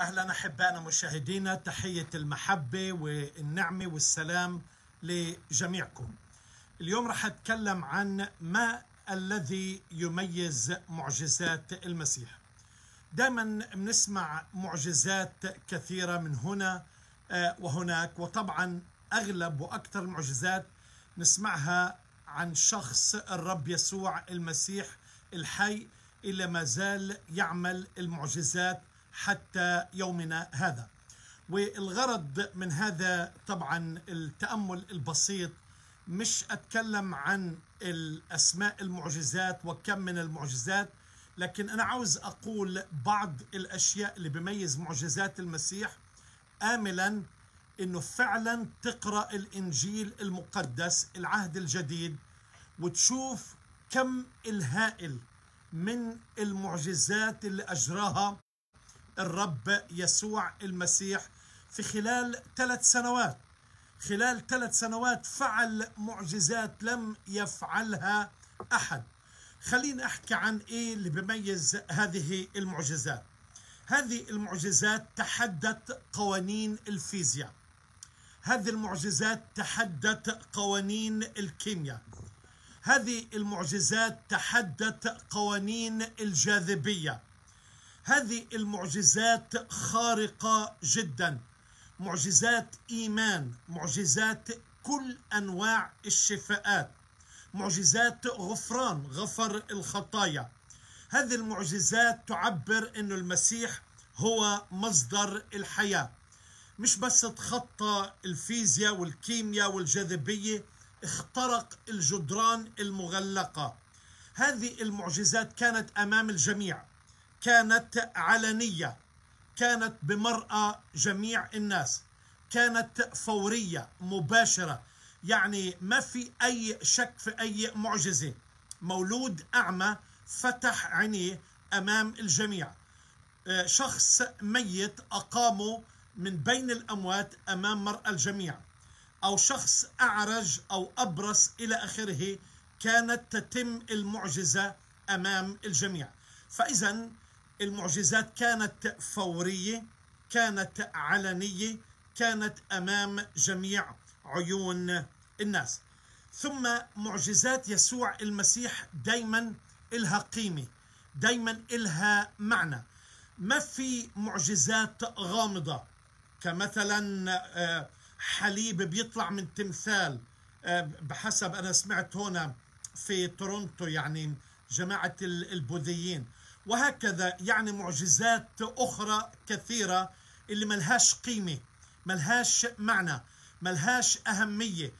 أهلا احبائنا مشاهدينا تحية المحبة والنعمة والسلام لجميعكم. اليوم راح أتكلم عن ما الذي يميز معجزات المسيح. دائما بنسمع معجزات كثيرة من هنا آه، وهناك وطبعا أغلب وأكثر المعجزات نسمعها عن شخص الرب يسوع المسيح الحي اللي ما زال يعمل المعجزات حتى يومنا هذا. والغرض من هذا طبعا التأمل البسيط مش أتكلم عن الأسماء المعجزات وكم من المعجزات لكن أنا عاوز أقول بعض الأشياء اللي بيميز معجزات المسيح املا إنه فعلا تقرأ الإنجيل المقدس العهد الجديد وتشوف كم الهائل من المعجزات اللي أجراها الرب يسوع المسيح في خلال ثلاث سنوات. خلال ثلاث سنوات فعل معجزات لم يفعلها أحد. خلينا أحكي عن إيه اللي بيميز هذه المعجزات. هذه المعجزات تحدت قوانين الفيزياء. هذه المعجزات تحدت قوانين الكيمياء. هذه المعجزات تحدت قوانين الجاذبية. هذه المعجزات خارقة جدا. معجزات إيمان معجزات كل أنواع الشفاءات. معجزات غفران غفر الخطايا. هذه المعجزات تعبر انه المسيح هو مصدر الحياة. مش بس تخطى الفيزياء والكيمياء والجاذبية اخترق الجدران المغلقة. هذه المعجزات كانت أمام الجميع. كانت علنية كانت بمرأى جميع الناس كانت فورية مباشرة. يعني ما في أي شك في أي معجزة. مولود أعمى فتح عينيه أمام الجميع. شخص ميت أقامه من بين الأموات أمام مرأى الجميع. أو شخص أعرج أو أبرص إلى آخره كانت تتم المعجزة أمام الجميع. فاذا المعجزات كانت فورية كانت علنية كانت أمام جميع عيون الناس. ثم معجزات يسوع المسيح دايما إلها قيمة دايما إلها معنى. ما في معجزات غامضة كمثلا حليب بيطلع من تمثال بحسب أنا سمعت هنا في تورونتو يعني جماعة البوذيين. وهكذا يعني معجزات أخرى كثيرة اللي ملهاش قيمة ملهاش معنى ملهاش أهمية.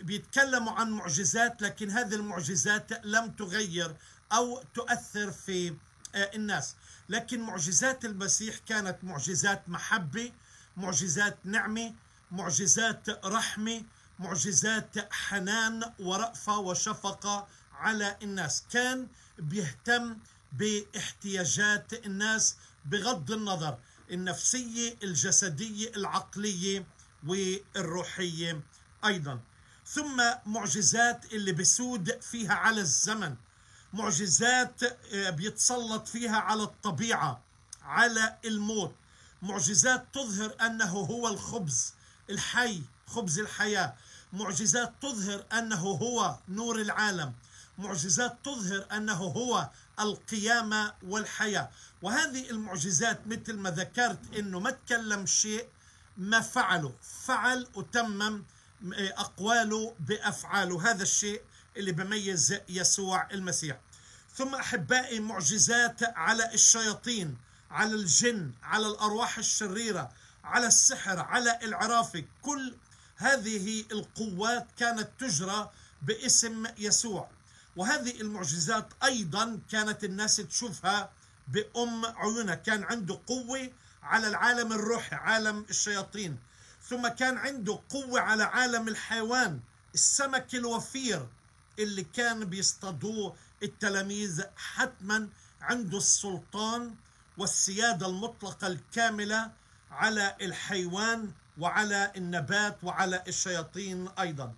بيتكلموا عن معجزات لكن هذه المعجزات لم تغير أو تؤثر في الناس. لكن معجزات المسيح كانت معجزات محبة معجزات نعمة معجزات رحمة معجزات حنان ورأفة وشفقة على الناس. كان بيهتم باحتياجات الناس بغض النظر النفسية الجسدية العقلية والروحية أيضا. ثم معجزات اللي بسود فيها على الزمن معجزات بيتسلط فيها على الطبيعة على الموت. معجزات تظهر أنه هو الخبز الحي خبز الحياة. معجزات تظهر أنه هو نور العالم. معجزات تظهر أنه هو القيامة والحياة. وهذه المعجزات مثل ما ذكرت أنه ما تكلم شيء ما فعله. فعل وتمم أقواله بأفعاله. هذا الشيء اللي بميز يسوع المسيح. ثم أحبائي معجزات على الشياطين على الجن على الأرواح الشريرة على السحر على العرافة. كل هذه القوات كانت تجرى باسم يسوع. وهذه المعجزات أيضا كانت الناس تشوفها بأم عيونها. كان عنده قوة على العالم الروحي عالم الشياطين. ثم كان عنده قوة على عالم الحيوان السمك الوفير اللي كان بيصطادوه التلاميذ حتما عنده السلطان والسيادة المطلقة الكاملة على الحيوان وعلى النبات وعلى الشياطين أيضا.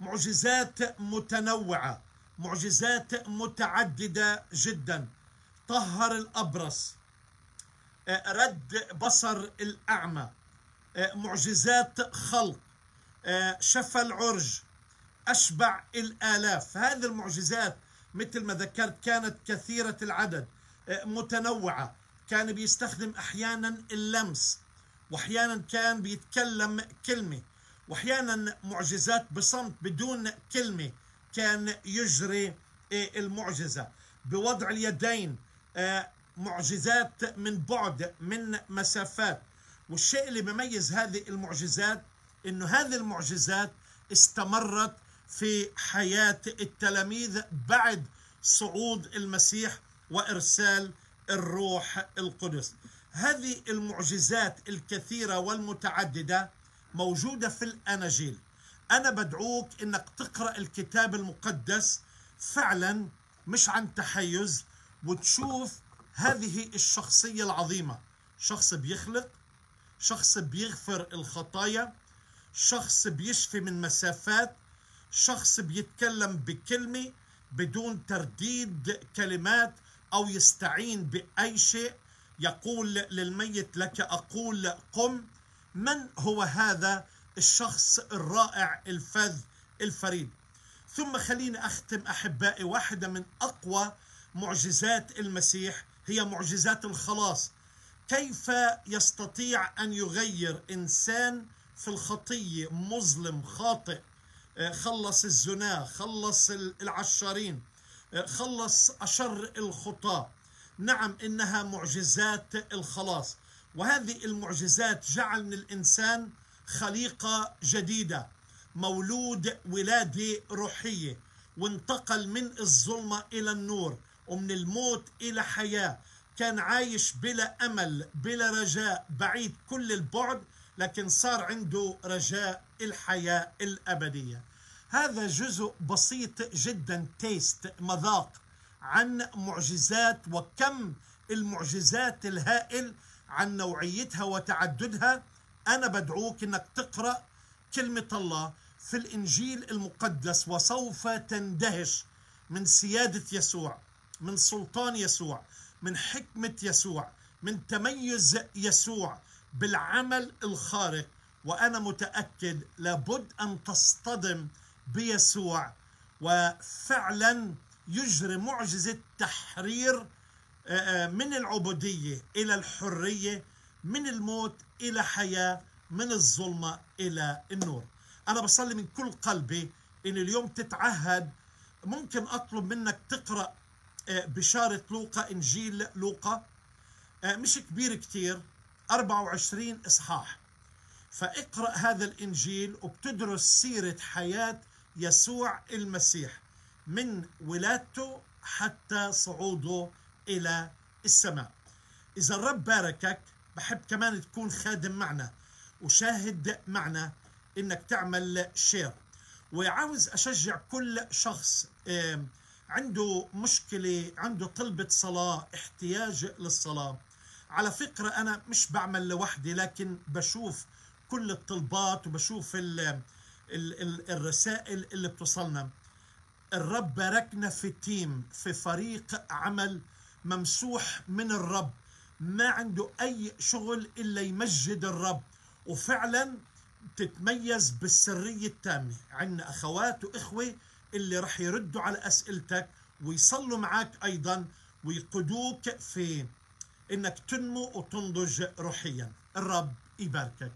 معجزات متنوعة. معجزات متعددة جدا. طهر الأبرص آه، رد بصر الأعمى آه، معجزات خلق آه، شفى العرج أشبع الآلاف. هذه المعجزات مثل ما ذكرت كانت كثيرة العدد متنوعة. كان بيستخدم أحيانا اللمس وأحيانا كان بيتكلم كلمة وأحيانا معجزات بصمت بدون كلمة. كان يجري المعجزة. بوضع اليدين معجزات من بعد من مسافات. والشيء اللي بيميز هذه المعجزات إنه هذه المعجزات استمرت في حياة التلاميذ بعد صعود المسيح وإرسال الروح القدس. هذه المعجزات الكثيرة والمتعددة موجودة في الأناجيل. أنا بدعوك إنك تقرأ الكتاب المقدس فعلا مش عن تحيز وتشوف هذه الشخصية العظيمة. شخص بيخلق شخص بيغفر الخطايا شخص بيشفي من مسافات شخص بيتكلم بكلمة بدون ترديد كلمات أو يستعين بأي شيء. يقول للميت لك أقول قم. من هو هذا؟ الشخص الرائع الفذ الفريد. ثم خليني أختم أحبائي واحدة من أقوى معجزات المسيح هي معجزات الخلاص. كيف يستطيع أن يغير إنسان في الخطية؟ مظلم خاطئ آه، خلص الزنا خلص العشارين آه، خلص أشر الخطاة. نعم إنها معجزات الخلاص. وهذه المعجزات جعل من الإنسان خليقة جديدة. مولود ولادة روحية. وانتقل من الظلمة إلى النور. ومن الموت إلى حياة. كان عايش بلا أمل بلا رجاء. بعيد كل البعد لكن صار عنده رجاء الحياة الأبدية. هذا جزء بسيط جدا تيست مذاق عن معجزات. وكم المعجزات الهائل عن نوعيتها وتعددها. أنا بدعوك أنك تقرأ كلمة الله في الإنجيل المقدس وسوف تندهش من سيادة يسوع من سلطان يسوع من حكمة يسوع من تميز يسوع بالعمل الخارق. وأنا متأكد لابد أن تصطدم بيسوع وفعلا يجري معجزة تحرير آه، آه، من العبودية إلى الحرية. من الموت إلى حياة من الظلمة إلى النور. أنا بصلي من كل قلبي إن اليوم تتعهد. ممكن أطلب منك تقرأ آه، بشارة لوقا إنجيل لوقا. آه، مش كبير كتير 24 إصحاح. فاقرأ هذا الإنجيل وبتدرس سيرة حياة يسوع المسيح من ولادته حتى صعوده إلى السماء. إذا الرب باركك بحب كمان تكون خادم معنا وشاهد معنا إنك تعمل share وعاوز أشجع كل شخص عنده مشكلة عنده طلبة صلاة احتياج للصلاة. على فكرة أنا مش بعمل لوحدي لكن بشوف كل الطلبات وبشوف ال ال ال الرسائل اللي بتوصلنا. الرب باركنا في team في فريق عمل ممسوح من الرب. ما عنده أي شغل إلا يمجد الرب. وفعلا تتميز بالسرية التامة. عندنا أخوات وإخوة اللي رح يردوا على أسئلتك ويصلوا معك أيضا ويقودوك في إنك تنمو وتنضج روحيا. الرب يباركك.